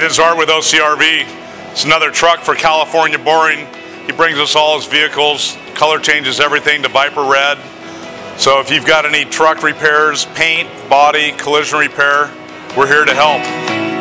this is Art with OCRV. It's another truck for California Boring. He brings us all his vehicles, color changes everything to Viper Red. So if you've got any truck repairs, paint, body, collision repair, we're here to help.